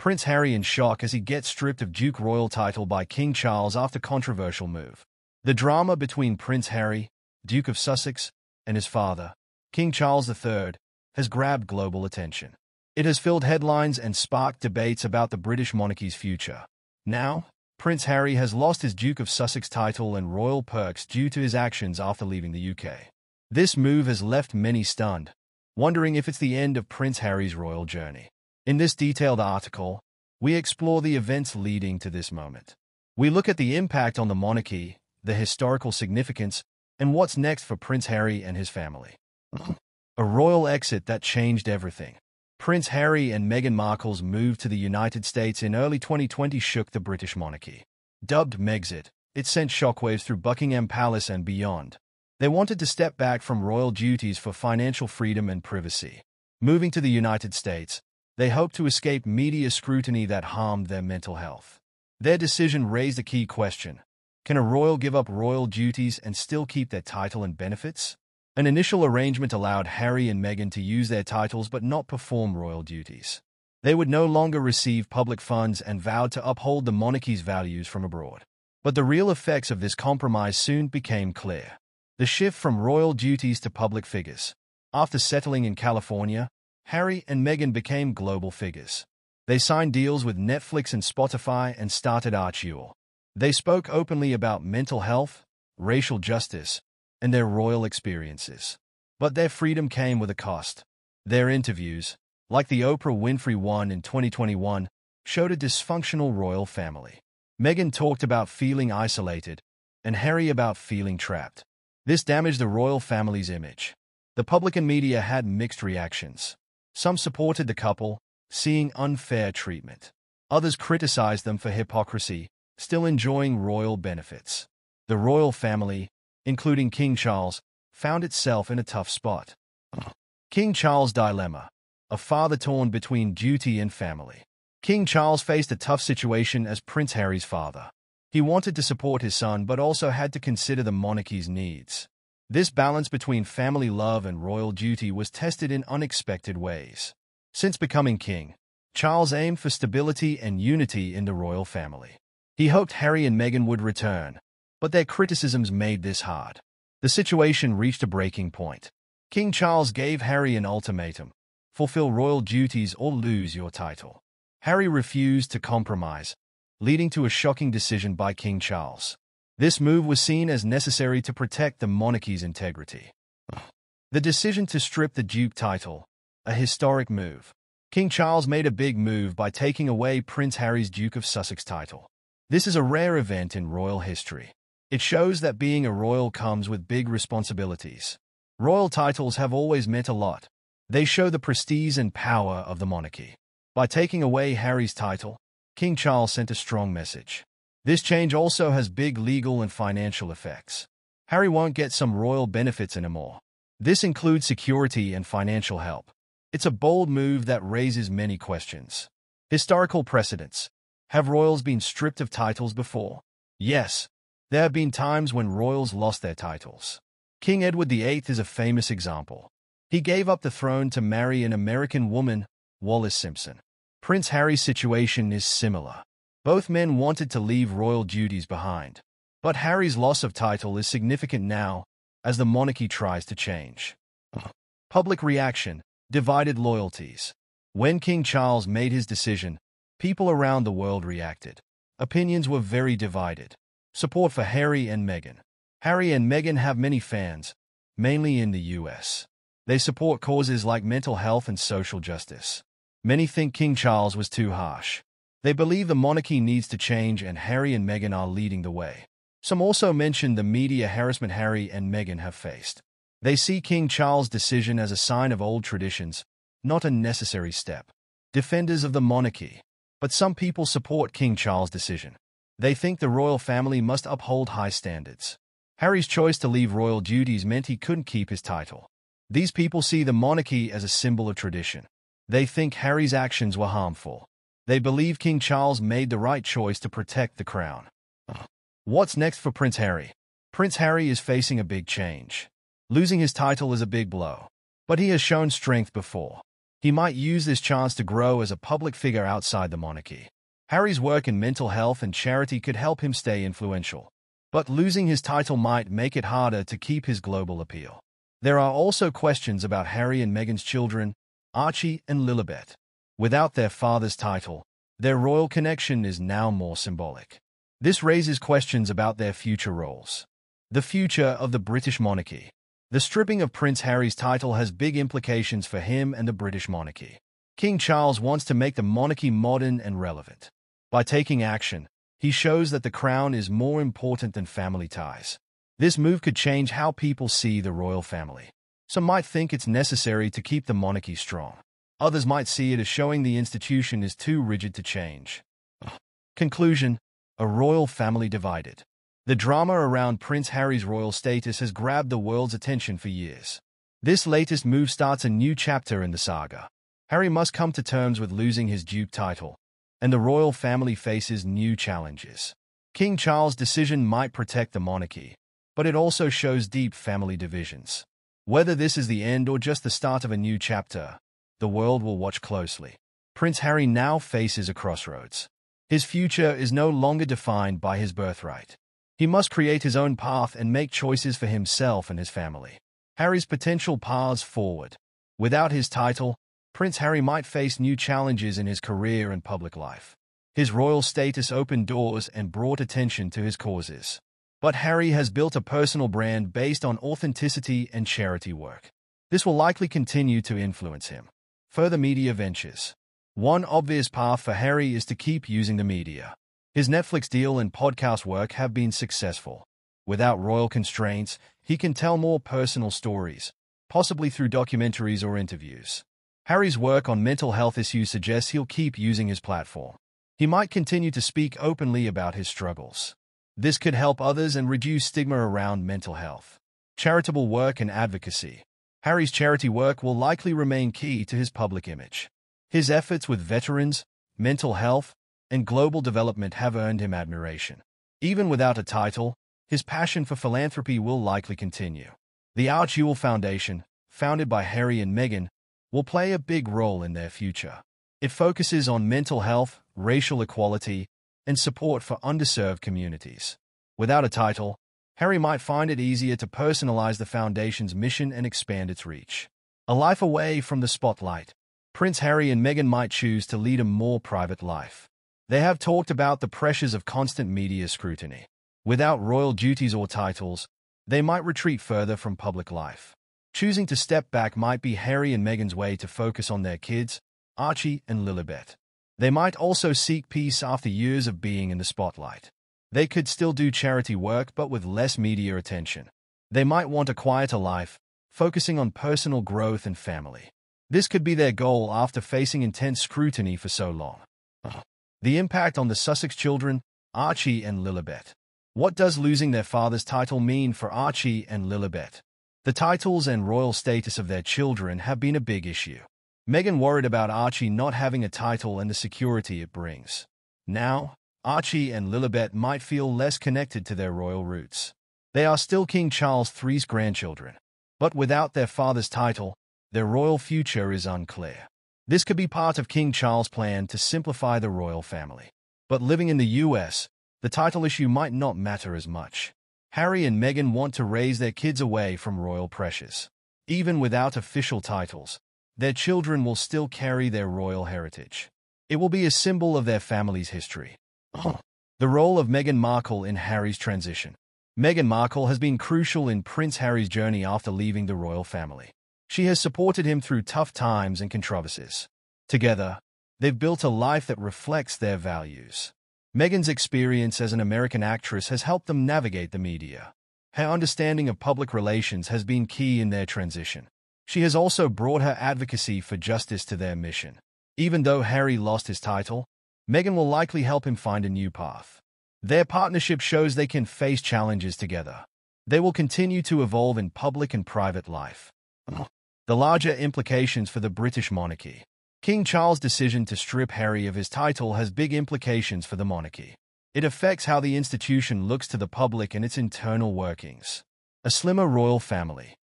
Prince Harry in shock as he gets stripped of Duke Royal title by King Charles after controversial move. The drama between Prince Harry, Duke of Sussex, and his father, King Charles III, has grabbed global attention. It has filled headlines and sparked debates about the British monarchy's future. Now, Prince Harry has lost his Duke of Sussex title and royal perks due to his actions after leaving the UK. This move has left many stunned, wondering if it's the end of Prince Harry's royal journey. In this detailed article, we explore the events leading to this moment. We look at the impact on the monarchy, the historical significance, and what's next for Prince Harry and his family. A royal exit that changed everything. Prince Harry and Meghan Markle's move to the United States in early 2020 shook the British monarchy. Dubbed Megxit, it sent shockwaves through Buckingham Palace and beyond. They wanted to step back from royal duties for financial freedom and privacy. Moving to the United States, they hoped to escape media scrutiny that harmed their mental health. Their decision raised a key question. Can a royal give up royal duties and still keep their title and benefits? An initial arrangement allowed Harry and Meghan to use their titles but not perform royal duties. They would no longer receive public funds and vowed to uphold the monarchy's values from abroad. But the real effects of this compromise soon became clear. The shift from royal duties to public figures. After settling in California, Harry and Meghan became global figures. They signed deals with Netflix and Spotify and started Archewell. They spoke openly about mental health, racial justice, and their royal experiences. But their freedom came with a cost. Their interviews, like the Oprah Winfrey one in 2021, showed a dysfunctional royal family. Meghan talked about feeling isolated, and Harry about feeling trapped. This damaged the royal family's image. The public and media had mixed reactions. Some supported the couple, seeing unfair treatment. Others criticized them for hypocrisy, still enjoying royal benefits. The royal family, including King Charles, found itself in a tough spot. King Charles' Dilemma A father torn between duty and family. King Charles faced a tough situation as Prince Harry's father. He wanted to support his son but also had to consider the monarchy's needs. This balance between family love and royal duty was tested in unexpected ways. Since becoming king, Charles aimed for stability and unity in the royal family. He hoped Harry and Meghan would return, but their criticisms made this hard. The situation reached a breaking point. King Charles gave Harry an ultimatum. Fulfill royal duties or lose your title. Harry refused to compromise, leading to a shocking decision by King Charles. This move was seen as necessary to protect the monarchy's integrity. The decision to strip the Duke title, a historic move. King Charles made a big move by taking away Prince Harry's Duke of Sussex title. This is a rare event in royal history. It shows that being a royal comes with big responsibilities. Royal titles have always meant a lot. They show the prestige and power of the monarchy. By taking away Harry's title, King Charles sent a strong message. This change also has big legal and financial effects. Harry won't get some royal benefits anymore. This includes security and financial help. It's a bold move that raises many questions. Historical precedents. Have royals been stripped of titles before? Yes, there have been times when royals lost their titles. King Edward VIII is a famous example. He gave up the throne to marry an American woman, Wallis Simpson. Prince Harry's situation is similar. Both men wanted to leave royal duties behind. But Harry's loss of title is significant now, as the monarchy tries to change. Public reaction, divided loyalties. When King Charles made his decision, people around the world reacted. Opinions were very divided. Support for Harry and Meghan. Harry and Meghan have many fans, mainly in the US. They support causes like mental health and social justice. Many think King Charles was too harsh. They believe the monarchy needs to change and Harry and Meghan are leading the way. Some also mention the media harassment Harry and Meghan have faced. They see King Charles' decision as a sign of old traditions, not a necessary step. Defenders of the monarchy. But some people support King Charles' decision. They think the royal family must uphold high standards. Harry's choice to leave royal duties meant he couldn't keep his title. These people see the monarchy as a symbol of tradition. They think Harry's actions were harmful. They believe King Charles made the right choice to protect the crown. What's next for Prince Harry? Prince Harry is facing a big change. Losing his title is a big blow. But he has shown strength before. He might use this chance to grow as a public figure outside the monarchy. Harry's work in mental health and charity could help him stay influential. But losing his title might make it harder to keep his global appeal. There are also questions about Harry and Meghan's children, Archie and Lilibet. Without their father's title, their royal connection is now more symbolic. This raises questions about their future roles. The future of the British monarchy. The stripping of Prince Harry's title has big implications for him and the British monarchy. King Charles wants to make the monarchy modern and relevant. By taking action, he shows that the crown is more important than family ties. This move could change how people see the royal family. Some might think it's necessary to keep the monarchy strong. Others might see it as showing the institution is too rigid to change. Conclusion A royal family divided. The drama around Prince Harry's royal status has grabbed the world's attention for years. This latest move starts a new chapter in the saga. Harry must come to terms with losing his duke title, and the royal family faces new challenges. King Charles' decision might protect the monarchy, but it also shows deep family divisions. Whether this is the end or just the start of a new chapter, the world will watch closely. Prince Harry now faces a crossroads. His future is no longer defined by his birthright. He must create his own path and make choices for himself and his family. Harry's potential paths forward. Without his title, Prince Harry might face new challenges in his career and public life. His royal status opened doors and brought attention to his causes. But Harry has built a personal brand based on authenticity and charity work. This will likely continue to influence him. Further media ventures. One obvious path for Harry is to keep using the media. His Netflix deal and podcast work have been successful. Without royal constraints, he can tell more personal stories, possibly through documentaries or interviews. Harry's work on mental health issues suggests he'll keep using his platform. He might continue to speak openly about his struggles. This could help others and reduce stigma around mental health. Charitable work and advocacy. Harry's charity work will likely remain key to his public image. His efforts with veterans, mental health, and global development have earned him admiration. Even without a title, his passion for philanthropy will likely continue. The Archewell Foundation, founded by Harry and Meghan, will play a big role in their future. It focuses on mental health, racial equality, and support for underserved communities. Without a title, Harry might find it easier to personalize the Foundation's mission and expand its reach. A life away from the spotlight, Prince Harry and Meghan might choose to lead a more private life. They have talked about the pressures of constant media scrutiny. Without royal duties or titles, they might retreat further from public life. Choosing to step back might be Harry and Meghan's way to focus on their kids, Archie and Lilibet. They might also seek peace after years of being in the spotlight. They could still do charity work but with less media attention. They might want a quieter life, focusing on personal growth and family. This could be their goal after facing intense scrutiny for so long. Uh-huh. The impact on the Sussex children, Archie and Lilibet. What does losing their father's title mean for Archie and Lilibet? The titles and royal status of their children have been a big issue. Meghan worried about Archie not having a title and the security it brings. Now, Archie and Lilibet might feel less connected to their royal roots. They are still King Charles III's grandchildren, but without their father's title, their royal future is unclear. This could be part of King Charles' plan to simplify the royal family. But living in the US, the title issue might not matter as much. Harry and Meghan want to raise their kids away from royal pressures. Even without official titles, their children will still carry their royal heritage. It will be a symbol of their family's history. The role of Meghan Markle in Harry's transition. Meghan Markle has been crucial in Prince Harry's journey after leaving the royal family. She has supported him through tough times and controversies. Together, they've built a life that reflects their values. Meghan's experience as an American actress has helped them navigate the media. Her understanding of public relations has been key in their transition. She has also brought her advocacy for justice to their mission. Even though Harry lost his title, Meghan will likely help him find a new path. Their partnership shows they can face challenges together. They will continue to evolve in public and private life. Uh-huh. The larger implications for the British monarchy. King Charles' decision to strip Harry of his title has big implications for the monarchy. It affects how the institution looks to the public and its internal workings. A slimmer royal family.